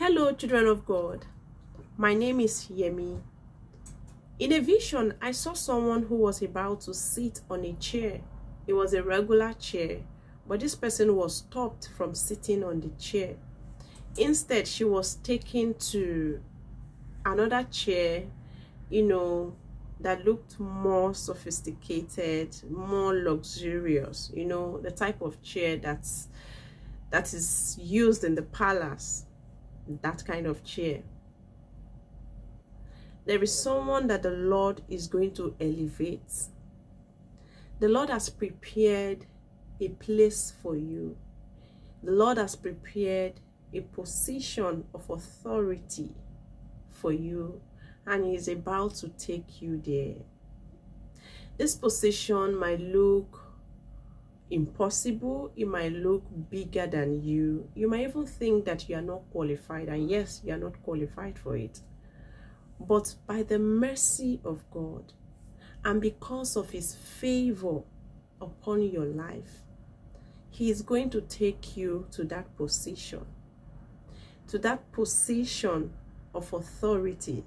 Hello, children of God. My name is Yemi. In a vision, I saw someone who was about to sit on a chair. It was a regular chair, but this person was stopped from sitting on the chair. Instead, she was taken to another chair, you know, that looked more sophisticated, more luxurious, you know, the type of chair that's that is used in the palace, that kind of chair. There is someone that the Lord is going to elevate. The Lord has prepared a place for you. The Lord has prepared a position of authority for you and he is about to take you there. This position might look impossible, it might look bigger than you. You might even think that you are not qualified, and yes, you are not qualified for it. But by the mercy of God and because of his favor upon your life, he is going to take you to that position, to that position of authority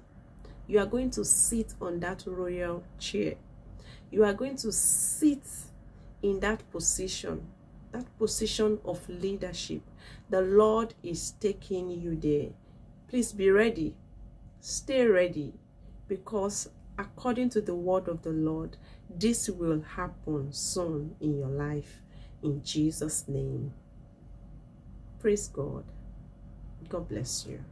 you are going to sit on that royal chair. You are going to sit in that position, that position of leadership. The Lord is taking you there. Please be ready. Stay ready because according to the word of the Lord, this will happen soon in your life. In Jesus' name. Praise God. God bless you.